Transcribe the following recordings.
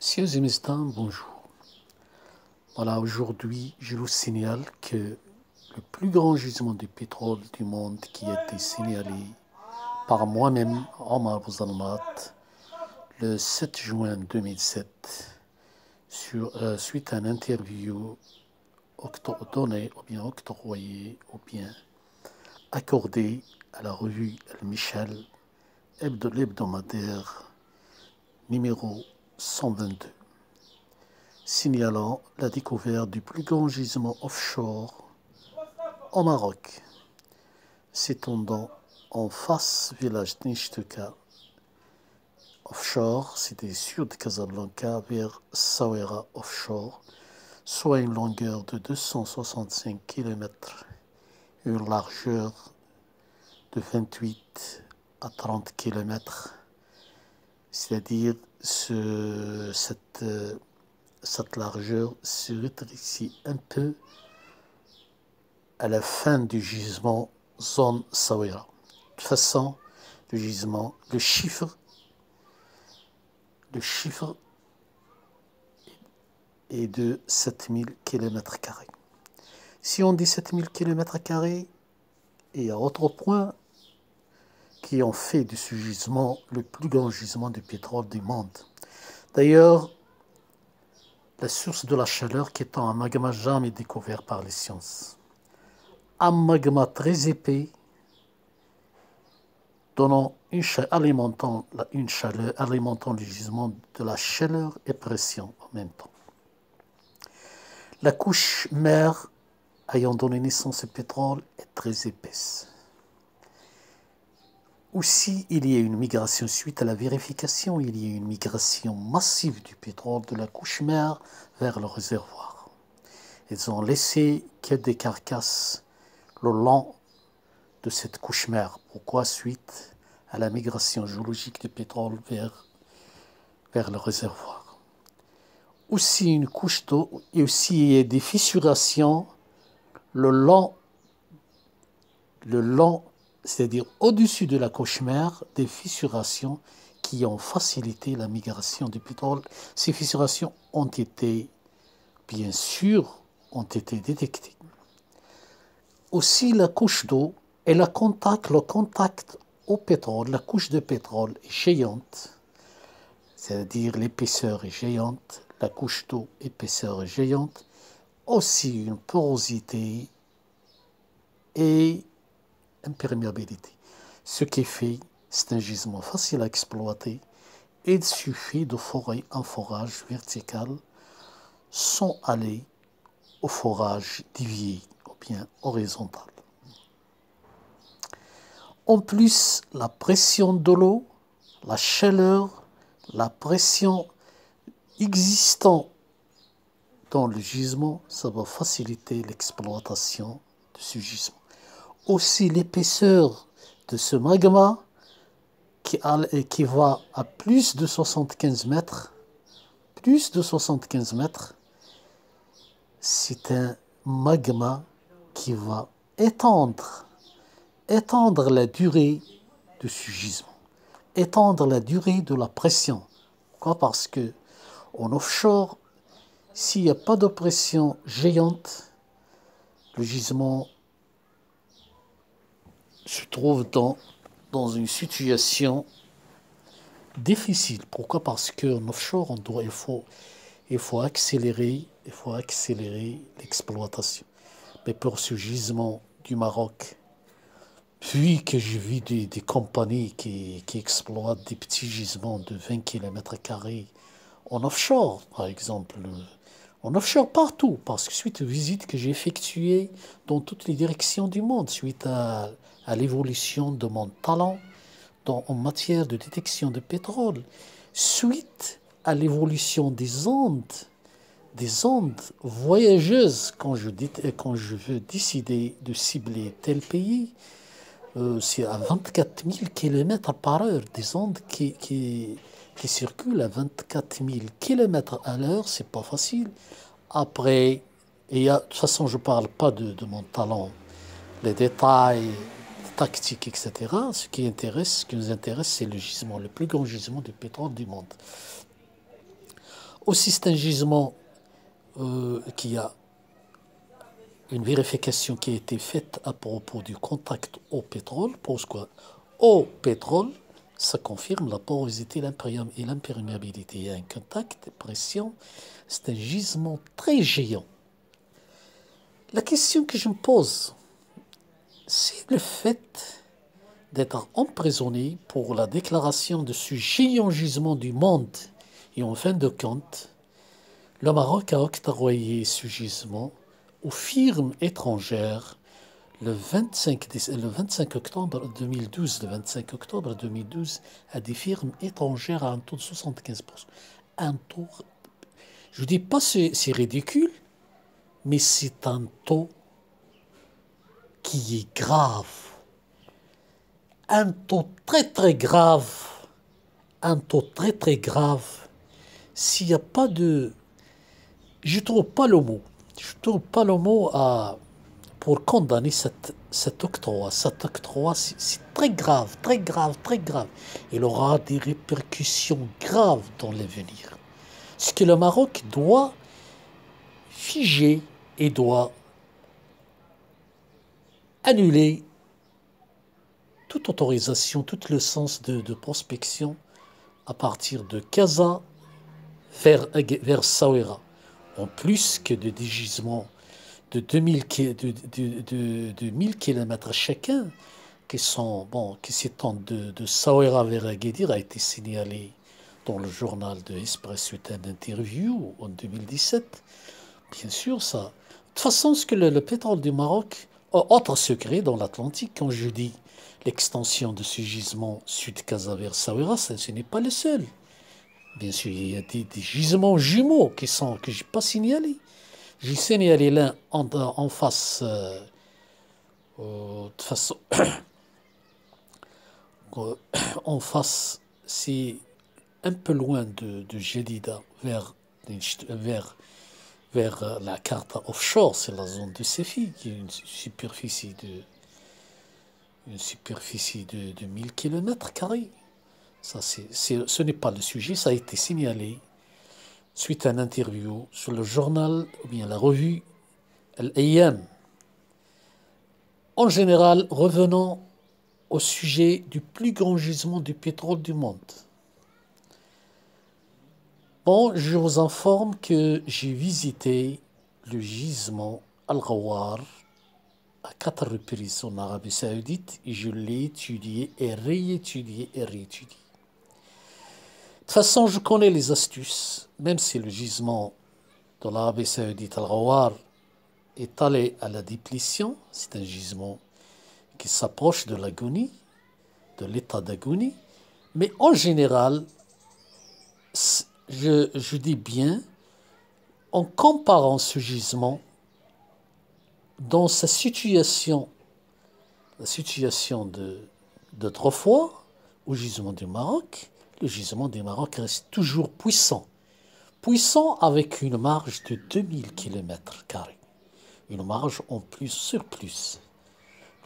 Et mesdames, bonjour. Voilà, aujourd'hui, je vous signale que le plus grand gisement de pétrole du monde qui a été signalé par moi-même, Omar Bouzalmat, le 7 juin 2007, sur, euh, suite à une interview donnée ou bien octroyée ou bien accordée à la revue El Michel, l'hebdomadaire numéro 122, signalant la découverte du plus grand gisement offshore au Maroc, s'étendant en face village d'Inchteka offshore, c'était sur de Casablanca vers Sawera offshore, soit une longueur de 265 km, une largeur de 28 à 30 km, c'est-à-dire ce, cette, cette largeur se rétrécit un peu à la fin du gisement zone Sawera. De toute façon, le gisement, le chiffre, le chiffre est de 7000 km. Si on dit 7000 km, il y a autre point qui ont fait de ce gisement le plus grand gisement de pétrole du monde. D'ailleurs, la source de la chaleur qui est un magma jamais découvert par les sciences. Un magma très épais, donnant une alimentant une chaleur, alimentant le gisement de la chaleur et pression en même temps. La couche mère ayant donné naissance au pétrole est très épaisse. Aussi, il y a une migration suite à la vérification, il y a une migration massive du pétrole de la couche mère vers le réservoir. Ils ont laissé que des carcasses le long de cette couche mère. Pourquoi suite à la migration géologique du pétrole vers, vers le réservoir? Aussi une couche d'eau et aussi des fissurations le long, le long c'est-à-dire au-dessus de la cauchemar, des fissurations qui ont facilité la migration du pétrole. Ces fissurations ont été, bien sûr, ont été détectées. Aussi, la couche d'eau et la contact, le contact au pétrole, la couche de pétrole est géante, c'est-à-dire l'épaisseur est géante, la couche d'eau, épaisseur est géante, aussi une porosité et imperméabilité. Ce qui fait, c'est un gisement facile à exploiter et il suffit de forer un forage vertical sans aller au forage dévié ou bien horizontal. En plus, la pression de l'eau, la chaleur, la pression existant dans le gisement, ça va faciliter l'exploitation de ce gisement aussi l'épaisseur de ce magma qui, qui va à plus de 75 mètres. Plus de 75 mètres, c'est un magma qui va étendre, étendre la durée de ce gisement, étendre la durée de la pression. Pourquoi? Parce que en offshore, s'il n'y a pas de pression géante, le gisement se trouve dans, dans une situation difficile. Pourquoi? Parce qu'en offshore, on doit, il, faut, il faut accélérer, il faut accélérer l'exploitation. Mais pour ce gisement du Maroc, puis que vu des, des compagnies qui, qui, exploitent des petits gisements de 20 km en offshore, par exemple, en offshore partout, parce que suite aux visites que j'ai effectuées dans toutes les directions du monde, suite à l'évolution de mon talent en matière de détection de pétrole, suite à l'évolution des ondes, des ondes voyageuses quand je, quand je veux décider de cibler tel pays, euh, c'est à 24 000 km par heure, des ondes qui, qui circulent à 24 000 km à l'heure, c'est pas facile. Après, et de toute façon, je parle pas de, mon talent, les détails, tactique, etc. Ce qui, intéresse, ce qui nous intéresse, c'est le gisement, le plus grand gisement de pétrole du monde. aussi c'est un gisement euh, qui a une vérification qui a été faite à propos du contact au pétrole. Pour quoi Au pétrole, ça confirme la porosité et l'imperméabilité. Il y a un contact, pression. C'est un gisement très géant. La question que je me pose, c'est le fait d'être emprisonné pour la déclaration de ce géant gisement du monde. Et en fin de compte, le Maroc a octroyé ce gisement aux firmes étrangères le 25, le 25 octobre 2012, le 25 octobre 2012, à des firmes étrangères à un taux de 75%. Un taux, je ne dis pas c'est, c'est ridicule, mais c'est un taux qui est grave. Un taux très très grave. Un taux très très grave. S'il n'y a pas de... Je ne trouve pas le mot. Je ne trouve pas le mot à condamner cet, octroi. Cet octroi, c'est très grave, très grave, très grave. Il aura des répercussions graves dans l'avenir. Ce que le Maroc doit figer et doit annuler toute autorisation, tout le sens de, prospection à partir de Kaza vers, vers en plus que de dégisements de 2000 de, de, 1000 km chacun qui sont bon qui s'étendent de, de vers Agadir a été signalé dans le journal de à une interview en 2017. Bien sûr, ça. De toute façon, ce que le, pétrole du Maroc, autre secret dans l'Atlantique, quand je dis l'extension de ce gisement sud-Casa vers Sawera, ce n'est pas le seul. Bien sûr, il y a des, gisements jumeaux qui sont que j'ai pas signalés. J'ai signalé l'un en, face, euh, de façon, en face, c'est un peu loin de, de Jedida, vers euh, la carte offshore, c'est la zone de Sefi, qui est une superficie de, une superficie de, de 1000 km. Ça, c'est, ce n'est pas le sujet, ça a été signalé suite à une interview sur le journal ou bien la revue Al-Ayyam. En général, revenons au sujet du plus grand gisement du pétrole du monde. Bon, je vous informe que j'ai visité le gisement Al-Ghawar à quatre reprises en Arabie Saoudite et je l'ai étudié et réétudié et réétudié. De toute façon, je connais les astuces, même si le gisement de l'Arabie saoudite Al-Rawar est allé à la déplétion, c'est un gisement qui s'approche de l'agonie, de l'état d'agonie, mais en général, je, dis bien, en comparant ce gisement dans sa situation, la situation de d'autrefois, au gisement du Maroc, le gisement du Maroc reste toujours puissant. Puissant avec une marge de 2000 km. Une marge en plus sur plus.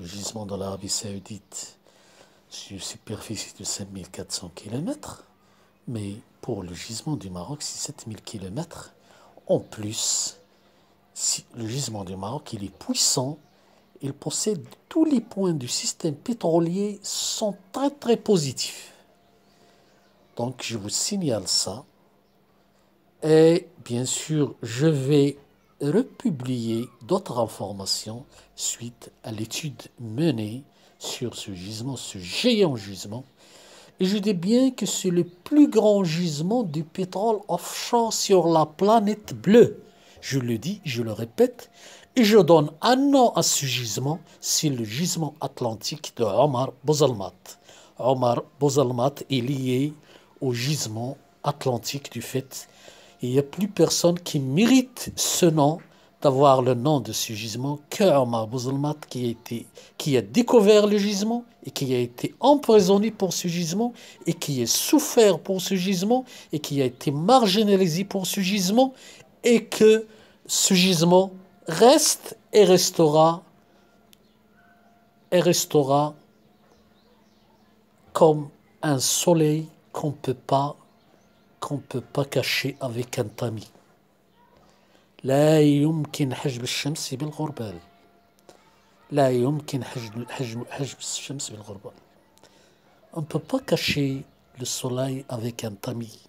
Le gisement de l'Arabie Saoudite, sur une superficie de 5400 km. Mais pour le gisement du Maroc, c'est 7000 km. En plus, le gisement du Maroc, il est puissant. Il possède tous les points du système pétrolier sont très très positifs. Donc je vous signale ça. Et bien sûr, je vais republier d'autres informations suite à l'étude menée sur ce gisement, ce géant gisement. Et je dis bien que c'est le plus grand gisement du pétrole offshore sur la planète bleue. Je le dis, je le répète, et je donne un nom à ce gisement, c'est le gisement atlantique de Omar Bozalmat. Omar Bozalmat est lié gisement atlantique du fait. Il n'y a plus personne qui mérite ce nom, d'avoir le nom de ce gisement, que Omar Bouzalmat qui qui a découvert le gisement et qui a été emprisonné pour ce gisement et qui a souffert pour ce gisement et qui a été marginalisé pour ce gisement et que ce gisement reste et restera et restera comme un soleil qu'on ne peut pas qu'on ne peut pas cacher avec un tamis. لا يمكن حجب الشمس بالغربال لا يمكن حجب, حجب, حجب الشمس بالغربال On ne peut pas cacher le soleil avec un tamis.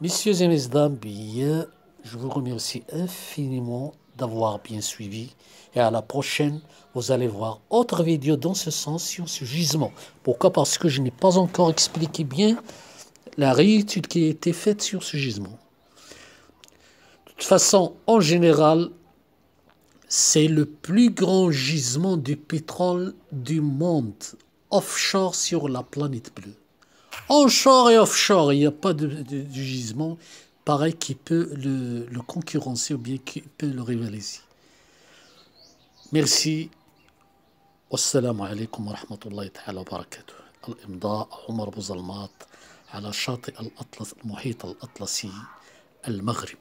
Messieurs et mesdames, bien, je vous remercie infiniment d'avoir bien suivi. Et à la prochaine, vous allez voir autre vidéo dans ce sens sur ce gisement. Pourquoi? Parce que je n'ai pas encore expliqué bien la réétude qui a été faite sur ce gisement. De toute façon, en général, c'est le plus grand gisement de pétrole du monde, offshore sur la planète bleue. Onshore et offshore, il n'y a pas de, gisement pareil qui peut le, le, concurrencer ou bien qui peut le rivaliser. Merci. والسلام عليكم ورحمة الله تعالى وبركاته الإمضاء عمر بوزلماط على شاطئ الأطلس المحيط الأطلسي المغرب